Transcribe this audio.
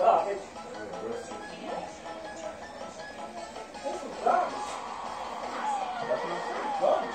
Dagens. Esses dados? Esses dados?